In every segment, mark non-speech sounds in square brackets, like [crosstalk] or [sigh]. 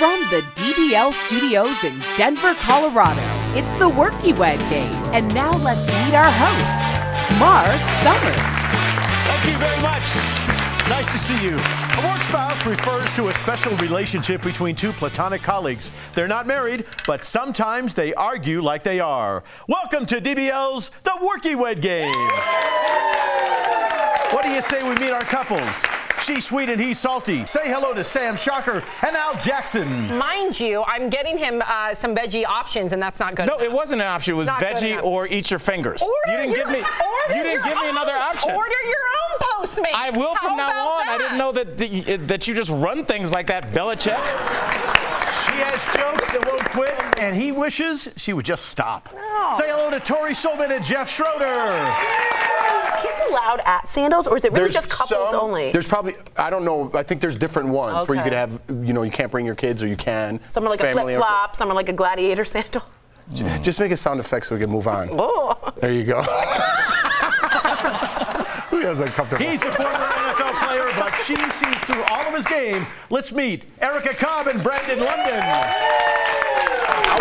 From the DBL studios in Denver, Colorado, it's the Workywed game. And now let's meet our host, Mark Summers. Thank you very much. Nice to see you. A work spouse refers to a special relationship between two platonic colleagues. They're not married, but sometimes they argue like they are. Welcome to DBL's The Workywed Game. What do you say we meet our couples? She's sweet and he's salty. Say hello to Sam Shocker and Al Jackson. Mind you, I'm getting him uh, some veggie options, and that's not good. No, enough. it wasn't an option. It was Not veggie or eat your fingers. Order you didn't your, give me. You didn't your give me another option. Order your own Postmates. I will How from now about on. I didn't know that the, that you just run things like that, Belichick. She has jokes that won't quit, and he wishes she would just stop. Say hello to Tori Shulman and Jeff Schroeder. Kids allowed at sandals, or is it really There's just couples some- only? There's probably I don't know. I think there's different ones where you could have you know you can't bring your kids or you can. some are like a flip flop, some are like a gladiator sandal. [laughs] Just make a sound effect so we can move on. [laughs] Oh. There you go. [laughs] Who has uncomfortable? He's a former NFL player, but she sees through all of his game. Let's meet Erica Cobb and Brandon London.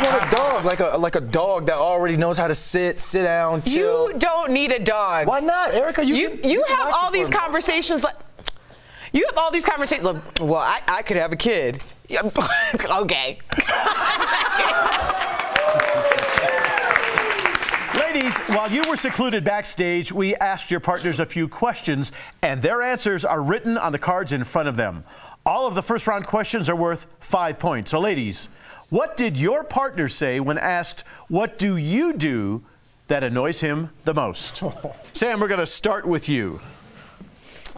I want a dog, like a like a dog that already knows how to sit, sit down, chill. You don't need a dog. Why not, Erica? You You can- you can have all these conversations like you have all these conversations. Look, well, I, I could have a kid. Yeah, [laughs] okay. Ladies, while you were secluded backstage, we asked your partners a few questions, and their answers are written on the cards in front of them. All of the first round questions are worth five points. So, ladies, what did your partner say when asked, What do you do that annoys him the most? [laughs] Sam, we're going to start with you.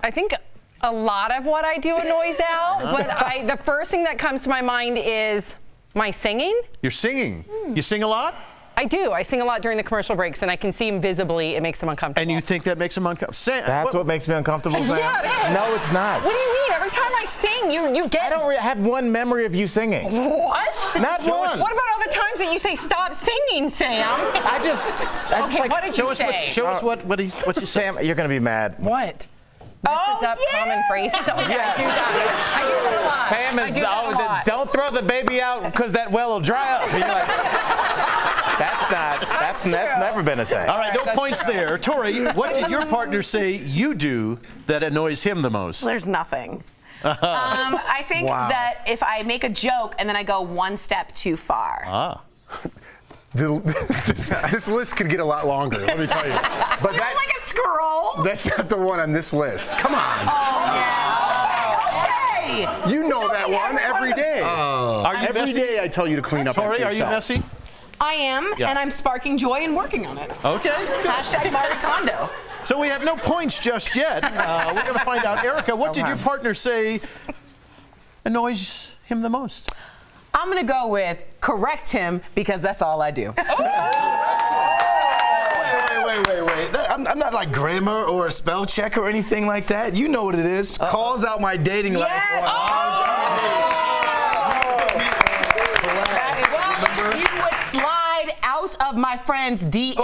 I think a lot of what I do annoys [laughs] Al, uh-huh. but I, the first thing that comes to my mind is my singing. You're singing. Hmm. You sing a lot? I do. I sing a lot during the commercial breaks, and I can see him visibly. It makes him uncomfortable. And you think that makes him uncomfortable? Sam, That's what makes me uncomfortable, Sam. [laughs] Yeah, it is. No, it's not. What do you mean? Every time I sing, you you get. I don't re- have one memory of you singing. What? [laughs] Not Show one. us- What about all the times that you say stop singing, Sam? I just. I just Okay, like, what did Show you us say? what, show us what, what, he, what you say. Sam, you're gonna be mad. What? Messes oh, up common phrases. Okay, I do that. I do that a lot. Sam I is. do that a oh, lot. don't throw the baby out because that well will dry up. You're like, that's not. That's that's true. never been a saying. All right, no That's points true. there. Tori, what did your partner say you do that annoys him the most? There's nothing. Um, I think that if I make a joke and then I go one step too far. Ah. [laughs] The- this, this list could get a lot longer. Let me tell you. [laughs] But You're that, like a scroll. that's not the one on this list. Come on. Okay. You know that one every day. Are you Every messy? day I tell you to clean up Tori, are you messy? I am, Yeah. and I'm sparking joy and working on it. Okay. good. Hashtag Marie Kondo. So we have no points just yet. Uh, we're going to find out. Erica, what did your partner say annoys him the most? I'm gonna go with correct him because that's all I do. [laughs] Wait, wait, wait, wait. That- I'm, I'm not like grammar or a spell check or anything like that. You know what it is. Calls out my dating life. Yes. Well, you would slide out of my friend's DM. I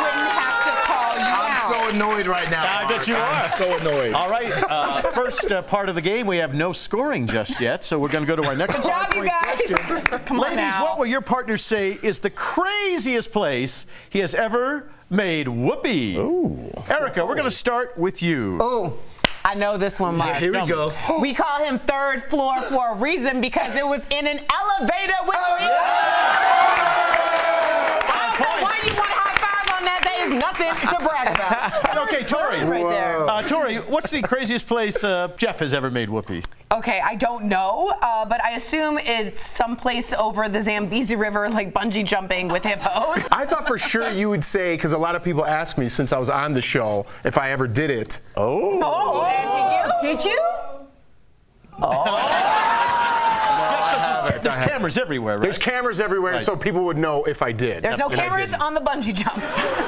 wouldn't have to call you I'm out. so annoyed right now. I bet you I'm are. so annoyed. All right. Uh, first uh, part of the game, we have no scoring just yet, so we're going to go to our next Good job, you five-point guys. [laughs] Come on Ladies, now. what will your partner say is the craziest place he has ever made whoopee? Erica, we're going to start with you. Ooh, I know this one, Mark. Here we go. [laughs] We call him third floor for a reason because it was in an elevator with me. Nothing to brag about. [laughs] Okay, Tori. Right there. Uh, Tori, what's the craziest place uh, Jeff has ever made whoopee? Okay, I don't know, uh, but I assume it's someplace over the Zambezi River, like bungee jumping with hippos. [laughs] I thought for sure you would say, because a lot of people ask me since I was on the show if I ever did it. Oh, and did you? Did you? There's, there's cameras everywhere, right? There's cameras everywhere, Right. so people would know if I did. There's no cameras on the bungee jump.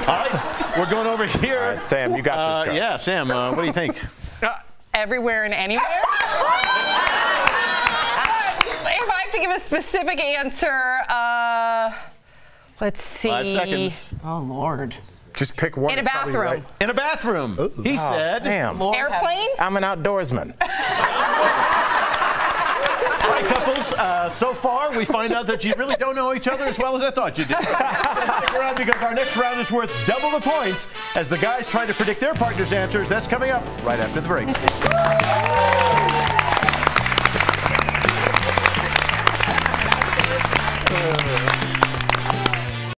All right, we're going over here. All right, Sam, you got Uh, this. Girl. yeah, Sam, uh, what do you think? Uh, everywhere and anywhere? [laughs] if I have to give a specific answer, uh, let's see. Five seconds. Oh, Lord. Just pick one. In a bathroom. right. In a bathroom. He said. Sam, Airplane? I'm an outdoorsman. [laughs] Uh, so far, we find out that you really don't know each other as well as I thought you did. Stick around because our next round is worth double the points as the guys try to predict their partner's answers. That's coming up right after the break.